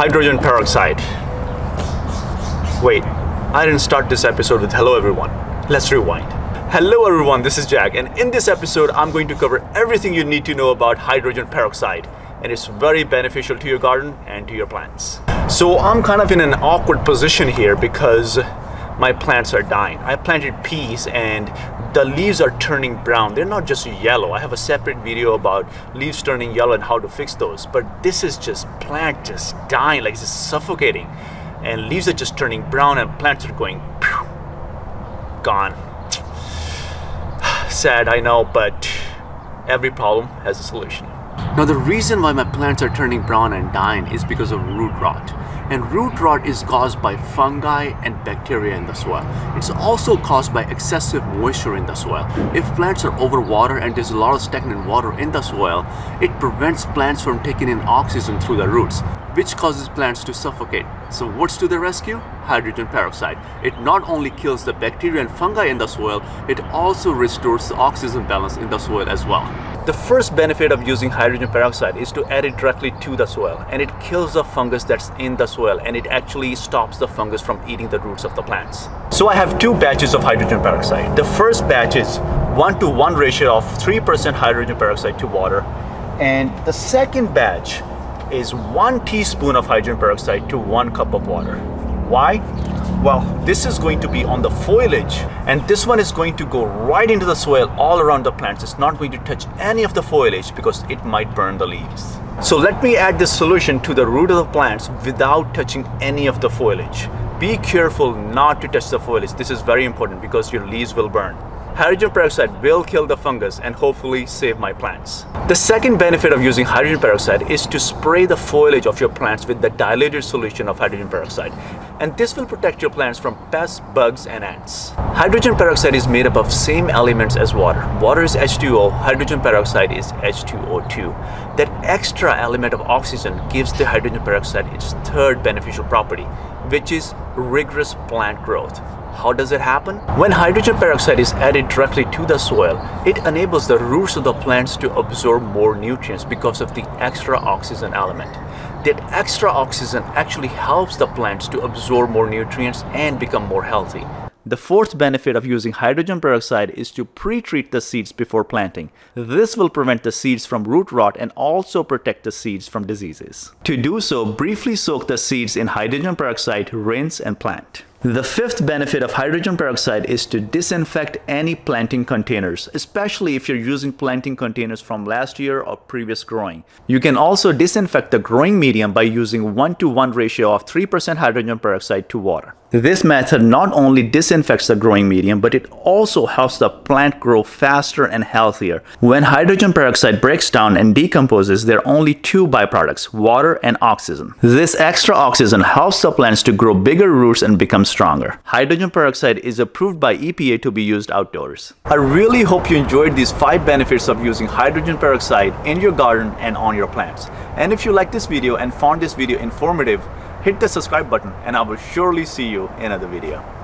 hydrogen peroxide. Wait, I didn't start this episode with hello everyone. Let's rewind. Hello everyone, this is Jag and in this episode I'm going to cover everything you need to know about hydrogen peroxide and it's very beneficial to your garden and to your plants. So I'm kind of in an awkward position here because my plants are dying. I planted peas and the leaves are turning brown. They're not just yellow. I have a separate video about leaves turning yellow and how to fix those. But this is just plant just dying, like it's suffocating. And leaves are just turning brown and plants are going pew, gone. Sad, I know, but every problem has a solution. Now the reason why my plants are turning brown and dying is because of root rot. And root rot is caused by fungi and bacteria in the soil. It's also caused by excessive moisture in the soil. If plants are overwatered and there's a lot of stagnant water in the soil, it prevents plants from taking in oxygen through the roots, which causes plants to suffocate. So what's to the rescue? Hydrogen peroxide. It not only kills the bacteria and fungi in the soil, it also restores the oxygen balance in the soil as well. The first benefit of using hydrogen peroxide is to add it directly to the soil and it kills the fungus that's in the soil and it actually stops the fungus from eating the roots of the plants. So I have two batches of hydrogen peroxide. The first batch is 1 to 1 ratio of 3% hydrogen peroxide to water and the second batch is 1 teaspoon of hydrogen peroxide to 1 cup of water. Why? Well, this is going to be on the foliage and this one is going to go right into the soil all around the plants. It's not going to touch any of the foliage because it might burn the leaves. So let me add this solution to the root of the plants without touching any of the foliage. Be careful not to touch the foliage. This is very important because your leaves will burn. Hydrogen peroxide will kill the fungus and hopefully save my plants. The second benefit of using hydrogen peroxide is to spray the foliage of your plants with the diluted solution of hydrogen peroxide. And this will protect your plants from pests, bugs, and ants. Hydrogen peroxide is made up of same elements as water. Water is H2O, hydrogen peroxide is H2O2. That extra element of oxygen gives the hydrogen peroxide its third beneficial property, which is rigorous plant growth. How does it happen? When hydrogen peroxide is added directly to the soil, it enables the roots of the plants to absorb more nutrients because of the extra oxygen element. That extra oxygen actually helps the plants to absorb more nutrients and become more healthy. The fourth benefit of using hydrogen peroxide is to pre-treat the seeds before planting. This will prevent the seeds from root rot and also protect the seeds from diseases. To do so, briefly soak the seeds in hydrogen peroxide, rinse and plant. The fifth benefit of hydrogen peroxide is to disinfect any planting containers, especially if you're using planting containers from last year or previous growing. You can also disinfect the growing medium by using 1 to 1 ratio of 3% hydrogen peroxide to water. This method not only disinfects the growing medium, but it also helps the plant grow faster and healthier. When hydrogen peroxide breaks down and decomposes, there are only two byproducts, water and oxygen. This extra oxygen helps the plants to grow bigger roots and become stronger. Hydrogen peroxide is approved by EPA to be used outdoors. I really hope you enjoyed these 5 benefits of using hydrogen peroxide in your garden and on your plants. And if you like this video and found this video informative, hit the subscribe button and I will surely see you in another video.